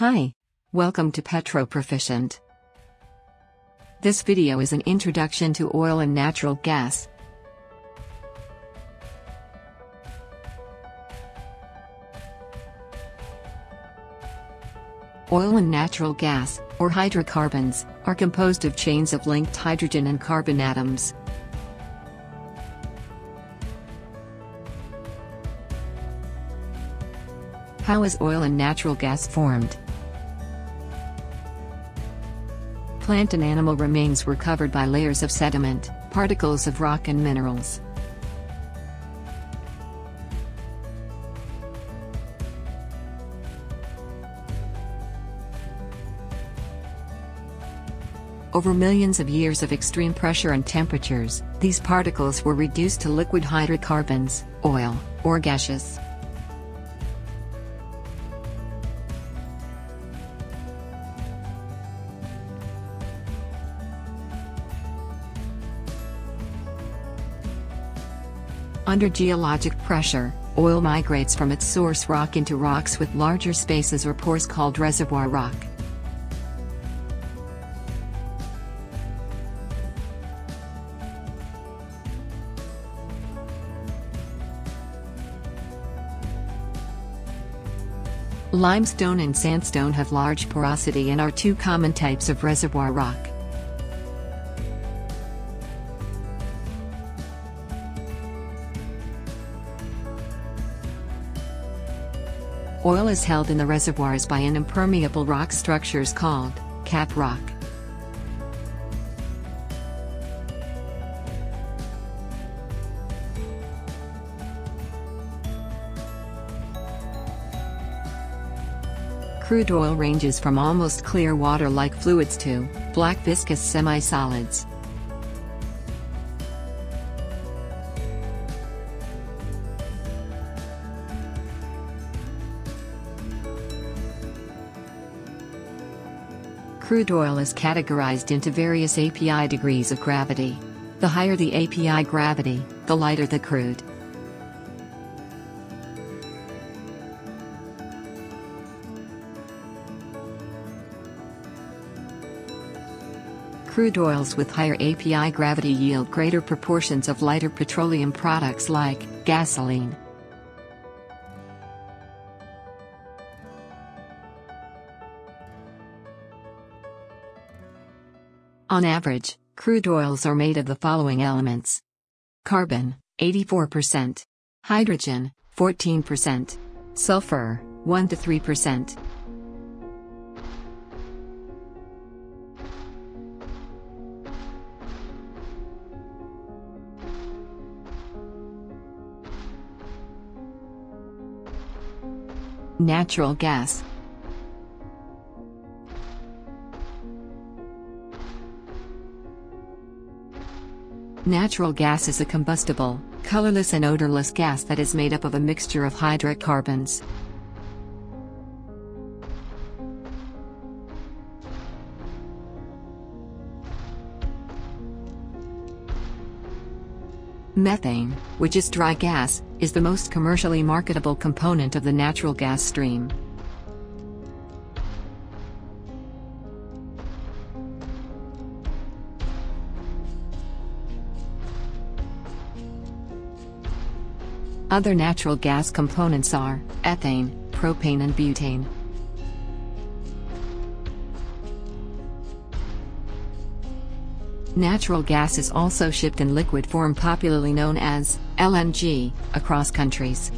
Hi. Welcome to Petro Proficient. This video is an introduction to oil and natural gas. Oil and natural gas, or hydrocarbons, are composed of chains of linked hydrogen and carbon atoms. How is oil and natural gas formed? Plant and animal remains were covered by layers of sediment, particles of rock and minerals. Over millions of years of extreme pressure and temperatures, these particles were reduced to liquid hydrocarbons, oil, or gaseous. Under geologic pressure, oil migrates from its source rock into rocks with larger spaces or pores called reservoir rock. Limestone and sandstone have large porosity and are two common types of reservoir rock. Oil is held in the reservoirs by an impermeable rock structures called cap rock. Crude oil ranges from almost clear water-like fluids to black viscous semi-solids. Crude oil is categorized into various API degrees of gravity. The higher the API gravity, the lighter the crude. Crude oils with higher API gravity yield greater proportions of lighter petroleum products like gasoline. On average, crude oils are made of the following elements carbon, 84%, hydrogen, 14%, sulfur, 1 to 3%. Natural gas. Natural gas is a combustible, colorless and odorless gas that is made up of a mixture of hydrocarbons. Methane, which is dry gas, is the most commercially marketable component of the natural gas stream. Other natural gas components are ethane, propane and butane. Natural gas is also shipped in liquid form popularly known as LNG across countries.